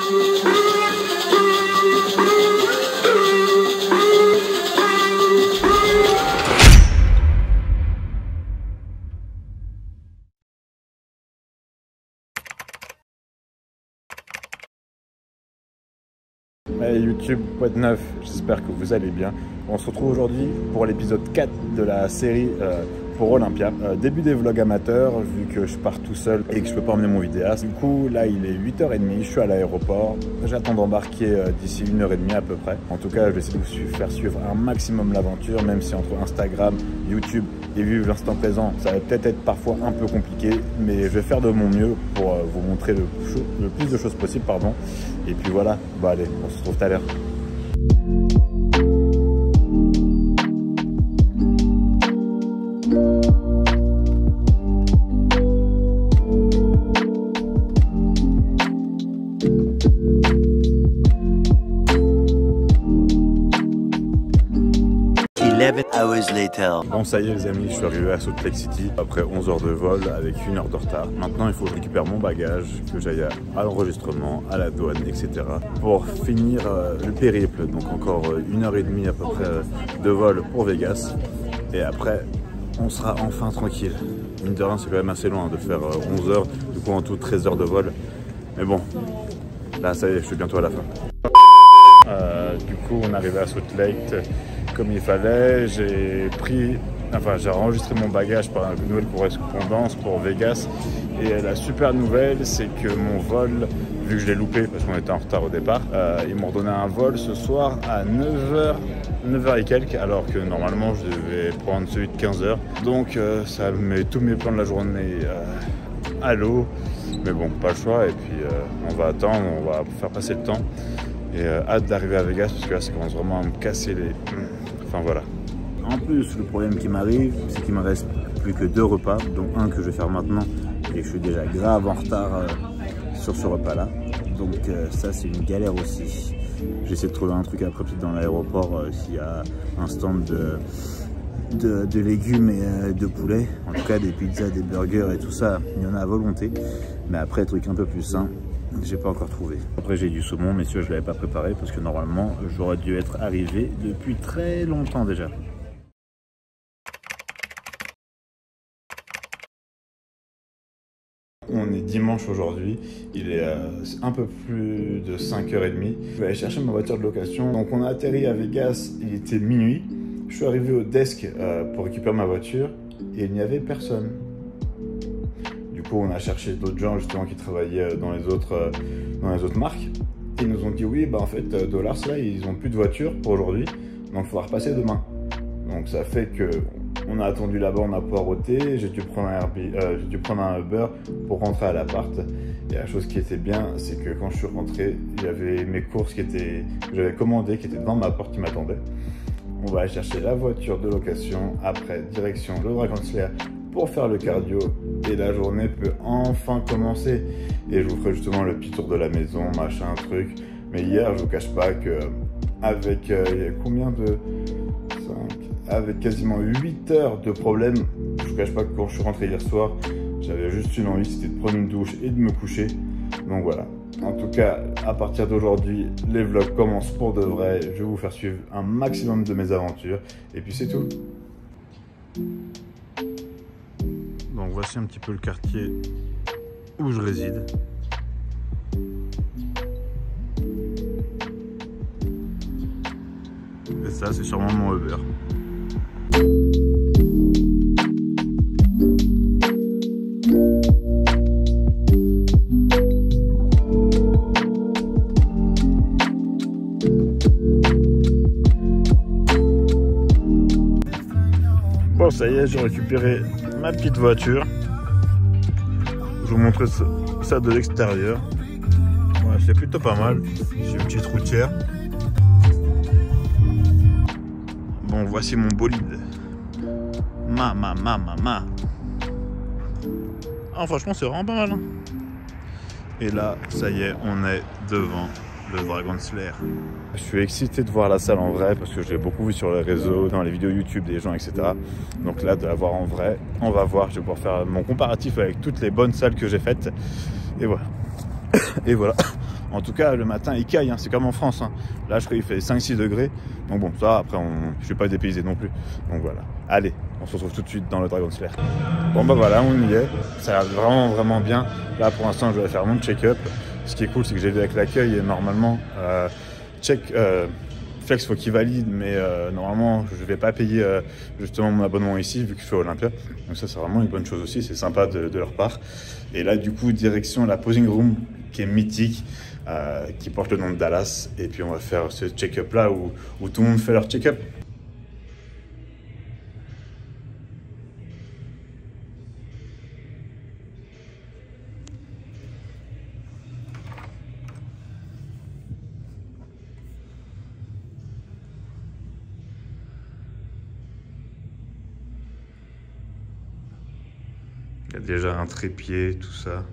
Hey YouTube, quoi de neuf J'espère que vous allez bien. On se retrouve aujourd'hui pour l'épisode 4 de la série euh, pour Olympia. Euh, début des vlogs amateurs, vu que je pars tout seul et que je peux pas emmener mon vidéaste. Du coup, là, il est 8h30, je suis à l'aéroport. J'attends d'embarquer euh, d'ici 1h30 à peu près. En tout cas, je vais essayer de vous faire suivre un maximum l'aventure, même si entre Instagram, YouTube et vivre l'instant présent, ça va peut-être être parfois un peu compliqué, mais je vais faire de mon mieux pour euh, vous montrer le, plus de choses possible. Pardon. Et puis voilà, bah allez, on se retrouve tout à l'heure. Bon ça y est les amis, je suis arrivé à Salt Lake City après 11 heures de vol avec une heure de retard. Maintenant il faut que je récupère mon bagage, que j'aille à l'enregistrement, à la douane, etc. pour finir euh, le périple. Donc encore euh, une heure et demie à peu près euh, de vol pour Vegas. Et après on sera enfin tranquille. Mine de rien c'est quand même assez loin de faire 11 heures, du coup en tout 13 heures de vol. Mais bon, là ça y est, je suis bientôt à la fin. du coup on est arrivé à Salt Lake comme il fallait. J'ai pris, enfin j'ai enregistré mon bagage par une nouvelle correspondance pour Vegas. Et la super nouvelle, c'est que mon vol, vu que je l'ai loupé parce qu'on était en retard au départ, euh, ils m'ont donné un vol ce soir à 9h, 9h et quelques, alors que normalement je devais prendre celui de 15h. Donc euh, ça met tous mes plans de la journée euh, à l'eau. Mais bon, pas le choix. Et puis on va attendre, on va faire passer le temps. Et hâte d'arriver à Vegas parce que là ça commence vraiment à me casser les... Enfin voilà. En plus, le problème qui m'arrive, c'est qu'il me reste plus que deux repas, dont un que je vais faire maintenant et je suis déjà grave en retard euh, sur ce repas-là. Donc euh, ça, c'est une galère aussi. J'essaie de trouver un truc après peut-être dans l'aéroport euh, s'il y a un stand de, de, de, légumes et de poulet. En tout cas, des pizzas, des burgers et tout ça, il y en a à volonté. Mais après, truc un peu plus sain, j'ai pas encore trouvé. Après j'ai du saumon, celui je l'avais pas préparé parce que normalement j'aurais dû être arrivé depuis très longtemps déjà. On est dimanche aujourd'hui, il est euh, un peu plus de 5h30. Je vais aller chercher ma voiture de location. Donc on a atterri à Vegas, il était minuit. Je suis arrivé au desk euh, pour récupérer ma voiture et il n'y avait personne. On a cherché d'autres gens justement qui travaillaient dans les autres, euh, dans les autres marques. Ils nous ont dit oui, bah en fait, Dollars là, ils ont plus de voiture pour aujourd'hui, donc il faudra repasser demain. Donc ça fait que on a attendu là-bas, on a poireauté, j'ai dû prendre un euh, j'ai dû prendre un Uber pour rentrer à l'appart. Et la chose qui était bien, c'est que quand je suis rentré, j'avais mes courses qui étaient, que j'avais commandées, qui étaient devant ma porte, qui m'attendaient. On va aller chercher la voiture de location. Après, direction le Dragon Slayer pour faire le cardio et la journée peut enfin commencer. Et je vous ferai justement le petit tour de la maison, machin, truc. Mais hier, je vous cache pas que avec euh, combien de 5 avec quasiment 8 heures de problème, je vous cache pas que quand je suis rentré hier soir, j'avais juste une envie, c'était de prendre une douche et de me coucher. Donc voilà. En tout cas, à partir d'aujourd'hui, les vlogs commencent pour de vrai. Je vais vous faire suivre un maximum de mes aventures. Et puis c'est tout. Voici un petit peu le quartier où je réside. Et ça, c'est sûrement mon Uber. Bon, ça y est, j'ai récupéré ma petite voiture. Je vous montrer ça de l'extérieur. C'est plutôt pas mal. J'ai une petite routière. Bon, voici mon bolide. Ma, ma, ma, ma, ma. Ah, franchement, c'est vraiment pas mal. Hein. Et là, ça y est, on est devant Dragon Slayer. Je suis excité de voir la salle en vrai parce que je l'ai beaucoup vu sur les réseaux, dans les vidéos YouTube des gens, etc. Donc là, de la voir en vrai, on va voir. Je vais pouvoir faire mon comparatif avec toutes les bonnes salles que j'ai faites. Et voilà. Et voilà. En tout cas, le matin, il caille, hein, c'est comme en France. hein. Là, je crois qu'il fait 5-6 degrés. Donc bon, ça, après, on... je suis pas dépaysé non plus. Donc voilà. Allez, on se retrouve tout de suite dans le Dragon Slayer. Bon bah voilà, on y est. Ça a vraiment, vraiment bien. Là, pour l'instant, je vais faire mon check-up. Ce qui est cool, c'est que j'ai avec l'accueil et normalement, euh, check... euh, Flex, faut qu'il valide, mais euh, normalement, je vais pas payer euh, justement mon abonnement ici, vu que je suis Olympia. Donc ça, c'est vraiment une bonne chose aussi, c'est sympa de, leur part. Et là, du coup, direction la posing room, qui est mythique, qui porte le nom de Dallas. Et puis, on va faire ce check-up là où tout le monde fait leur check-up. Un trépied, tout ça.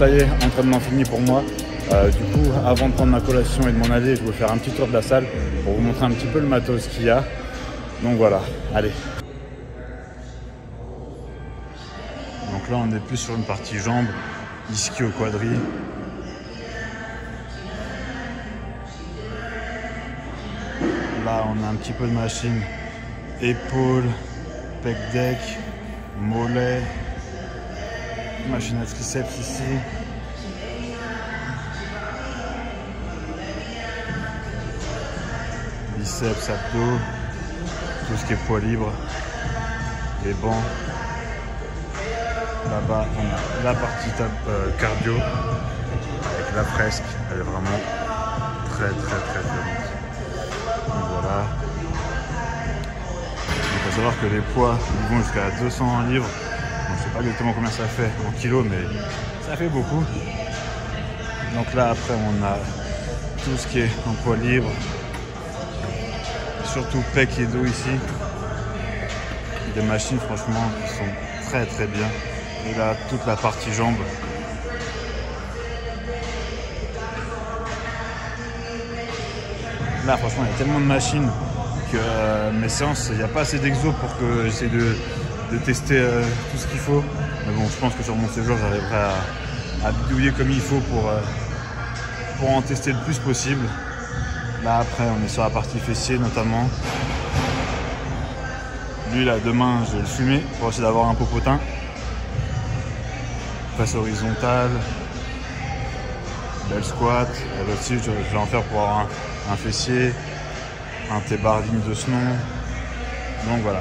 Ça y est, entraînement fini pour moi. Euh, du coup, avant de prendre ma collation et de m'en aller, je vais faire un petit tour de la salle pour vous montrer un petit peu le matos qu'il y a. Donc voilà, allez. Donc là, on est plus sur une partie jambes, ischio quadri. Là, on a un petit peu de machine, épaules, pec deck, mollet, machine à triceps ici. Biceps, abdos, tout ce qui est poids libre, les bancs. Là-bas, on a la partie euh, cardio avec la fresque. Elle est vraiment très très très violente. Donc voilà. Il faut savoir que les poids vont jusqu'à 200 livres. Donc je sais pas exactement combien ça fait en kilos, mais ça fait beaucoup. Donc là après on a tout ce qui est en poids libre. Surtout pec et dos ici. Des machines franchement qui sont très très bien. Et là toute la partie jambes. Là franchement il y a tellement de machines que euh, mes séances, il n'y a pas assez d'exos pour que j'essaie de, de tester euh, tout ce qu'il faut. Mais bon, je pense que sur mon séjour, j'arriverai à, à bidouiller comme il faut pour, euh, pour en tester le plus possible. Là, après, on est sur la partie fessier notamment. Lui, là, demain, je vais le fumer pour essayer d'avoir un popotin. Presse horizontale. Belle squat. Elle aussi, je vais en faire pour avoir un, fessier. Un T-bar ligne de snon. Donc voilà.